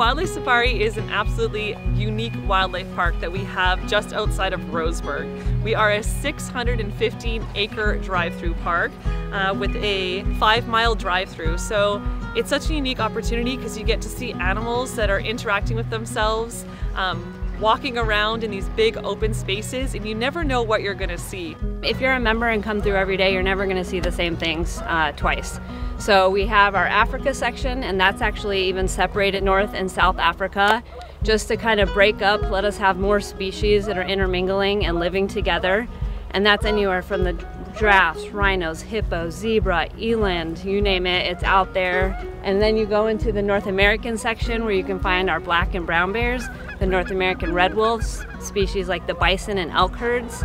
Wildlife Safari is an absolutely unique wildlife park that we have just outside of Roseburg. We are a 615 acre drive-through park uh, with a five mile drive-through. So it's such a unique opportunity because you get to see animals that are interacting with themselves, um, walking around in these big open spaces and you never know what you're going to see. If you're a member and come through every day, you're never going to see the same things uh, twice. So we have our Africa section and that's actually even separated North and South Africa just to kind of break up, let us have more species that are intermingling and living together. And that's anywhere from the giraffes, rhinos, hippos, zebra, eland, you name it, it's out there. And then you go into the North American section where you can find our black and brown bears, the North American red wolves, species like the bison and elk herds.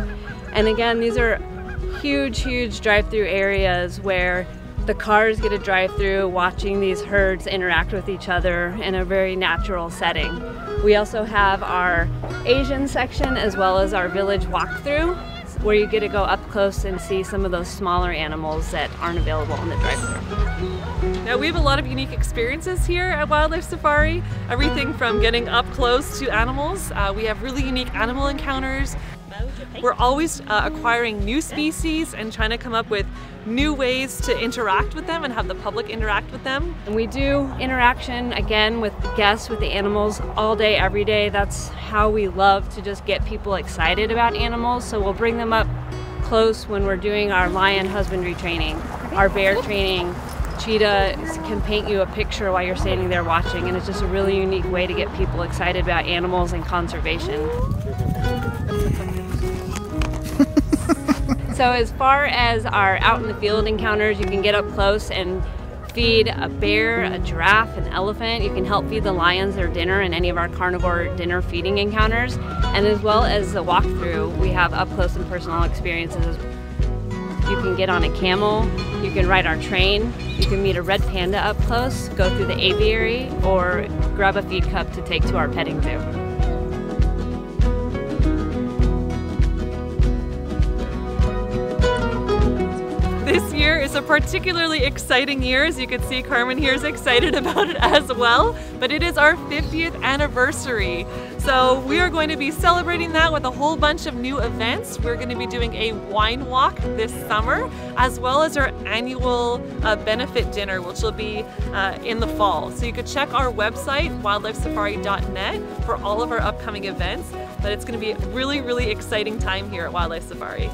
And again, these are huge, huge drive-through areas where the cars get to drive through watching these herds interact with each other in a very natural setting. We also have our Asian section as well as our village walkthrough where you get to go up close and see some of those smaller animals that aren't available in the drive-through. Now we have a lot of unique experiences here at Wildlife Safari. Everything from getting up close to animals. Uh, we have really unique animal encounters. We're always uh, acquiring new species and trying to come up with new ways to interact with them and have the public interact with them. And we do interaction again with the guests, with the animals all day, every day. That's how we love to just get people excited about animals. So we'll bring them up close when we're doing our lion husbandry training, our bear training. Cheetah can paint you a picture while you're standing there watching, and it's just a really unique way to get people excited about animals and conservation. So as far as our out in the field encounters, you can get up close and feed a bear, a giraffe, an elephant. You can help feed the lions their dinner in any of our carnivore dinner feeding encounters. And as well as the walkthrough, we have up close and personal experiences. You can get on a camel, you can ride our train, you can meet a red panda up close, go through the aviary, or grab a feed cup to take to our petting zoo. A particularly exciting year. As you can see, Carmen here is excited about it as well. But it is our 50th anniversary. So we are going to be celebrating that with a whole bunch of new events. We're going to be doing a wine walk this summer, as well as our annual uh, benefit dinner, which will be uh, in the fall. So you could check our website, wildlifesafari.net, for all of our upcoming events. But it's going to be a really, really exciting time here at Wildlife Safari.